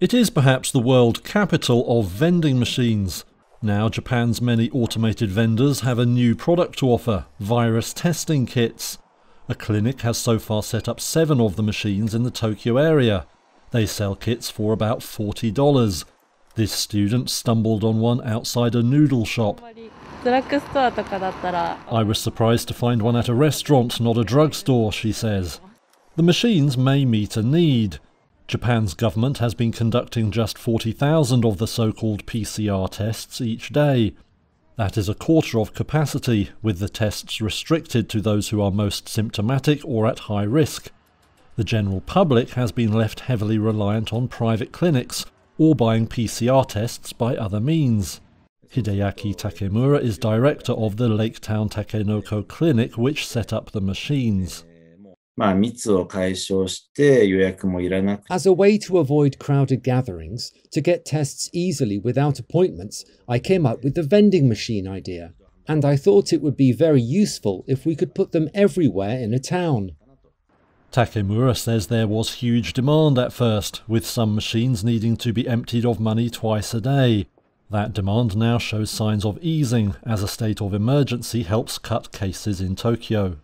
It is perhaps the world capital of vending machines. Now, Japan's many automated vendors have a new product to offer virus testing kits. A clinic has so far set up seven of the machines in the Tokyo area. They sell kits for about $40. This student stumbled on one outside a noodle shop. I was surprised to find one at a restaurant, not a drugstore, she says. The machines may meet a need. Japan's government has been conducting just 40,000 of the so-called PCR tests each day. That is a quarter of capacity, with the tests restricted to those who are most symptomatic or at high risk. The general public has been left heavily reliant on private clinics or buying PCR tests by other means. Hideaki Takemura is director of the Laketown Takenoko Clinic which set up the machines. As a way to avoid crowded gatherings, to get tests easily without appointments, I came up with the vending machine idea. And I thought it would be very useful if we could put them everywhere in a town. Takemura says there was huge demand at first, with some machines needing to be emptied of money twice a day. That demand now shows signs of easing as a state of emergency helps cut cases in Tokyo.